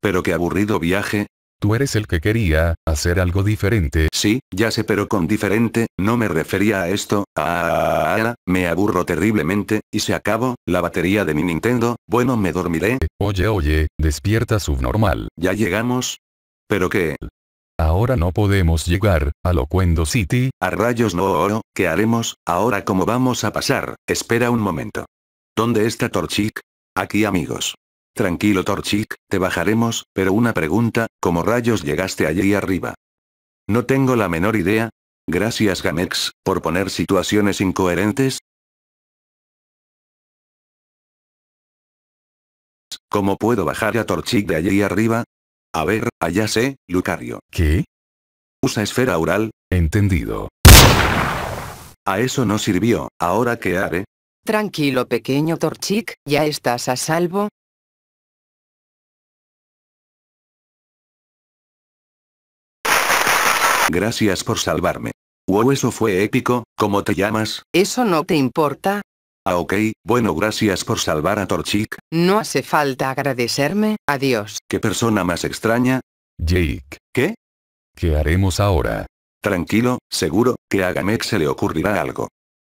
Pero qué aburrido viaje. Tú eres el que quería, hacer algo diferente. Sí, ya sé pero con diferente, no me refería a esto, ah, me aburro terriblemente, y se acabó, la batería de mi Nintendo, bueno me dormiré. Oye oye, despierta subnormal. ¿Ya llegamos? ¿Pero qué? Ahora no podemos llegar, a Locuendo City. A rayos no oro, ¿qué haremos, ahora cómo vamos a pasar? Espera un momento. ¿Dónde está Torchic? Aquí amigos. Tranquilo Torchic, te bajaremos, pero una pregunta, ¿cómo rayos llegaste allí arriba? No tengo la menor idea. Gracias Gamex, por poner situaciones incoherentes. ¿Cómo puedo bajar a Torchic de allí arriba? A ver, allá sé, Lucario. ¿Qué? Usa esfera oral. Entendido. A eso no sirvió, ¿ahora qué haré? Tranquilo pequeño Torchic, ya estás a salvo. Gracias por salvarme. Wow, eso fue épico, ¿cómo te llamas? ¿Eso no te importa? Ah ok, bueno gracias por salvar a Torchic. No hace falta agradecerme, adiós. ¿Qué persona más extraña? Jake. ¿Qué? ¿Qué haremos ahora? Tranquilo, seguro, que a Gamex se le ocurrirá algo.